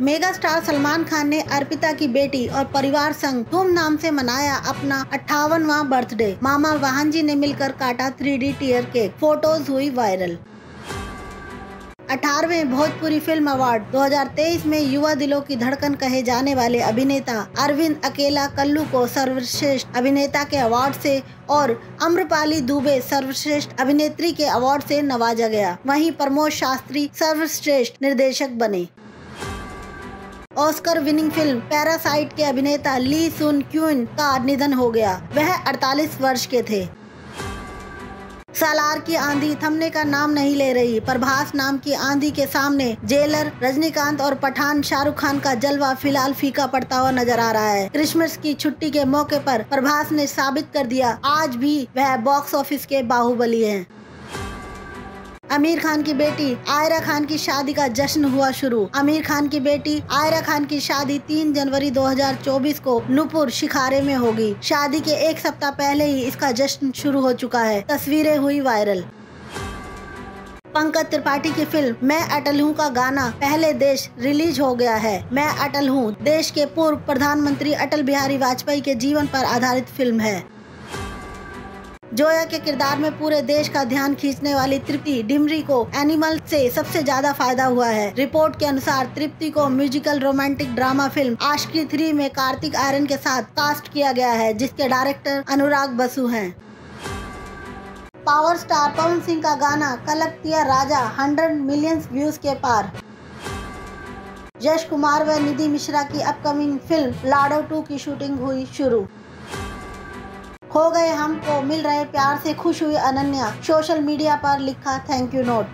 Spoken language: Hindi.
मेगा स्टार सलमान खान ने अर्पिता की बेटी और परिवार संग धूमधाम से मनाया अपना अट्ठावनवा बर्थडे। मामा वाहन जी ने मिलकर काटा three D tier cake. Photos हुई वायरल। अठारहवें भोजपुरी फ़िल्म अवार्ड। 2023 में युवा दिलों की धड़कन कहे जाने वाले अभिनेता अरविंद अकेला कल्लू को सर्वश्रेष्ठ अभिनेता के अवार्ड से और अम्रपाली दुबे सर्वश्रेष्ठ अभिनेत्री के अवार्ड से नवाजा गया। वहीं प्रमोद शास्त्री सर्वश्रेष्ठ निर्देशक बने। ऑस्कर विनिंग फ़िल्म पैरासाइट के अभिनेता ली सुन क्यून का निधन हो गया। वह 48 वर्ष के थे। सालार की आंधी थमने का नाम नहीं ले रही, प्रभास नाम की आंधी के सामने जेलर, रजनीकांत और पठान शाहरुख खान का जलवा फ़िलहाल फीका पड़ता हुआ नज़र आ रहा है। क्रिसमस की छुट्टी के मौके पर प्रभास ने साबित कर दिया, आज भी वह बॉक्स ऑफ़िस के बाहुबली हैं। आमिर खान की बेटी, आयरा खान की शादी का जश्न हुआ शुरू। आमिर खान की बेटी, आयरा खान की शादी 3 जनवरी 2024 को नूपुर शिखारे में होगी। शादी के एक सप्ताह पहले ही इसका जश्न शुरू हो चुका है। तस्वीरें हुई वायरल। पंकज त्रिपाठी की फ़िल्म, मैं अटल हूँ का गाना, पहले देश रिलीज़ हो गया है। मैं अटल हूँ, देश के पूर्व प्रधानमंत्री अटल बिहारी वाजपेयी के जीवन पर आधारित फ़िल्म है। जोया के किरदार में पूरे देश का ध्यान खींचने वाली तृप्ति डिमरी को एनिमल से सबसे ज़्यादा फ़ायदा हुआ है। रिपोर्ट के अनुसार तृप्ति को musical romantic drama film Aashiqui three में कार्तिक आर्यन के साथ कास्ट किया गया है, जिसके डायरेक्टर अनुराग बसु हैं। पावर स्टार पवन सिंह का गाना कलकतिया राजा 100 मिलियन व्यूज़ के पार। यश कुमार व निधि मिश्रा की अपकमिंग फ़िल्म लाडो टू की शूटिंग हुई शुरू। हो गए हमको, मिल रहे प्यार से, खुश हुई अनन्या। सोशल मीडिया पर लिखा थैंक यू नोट।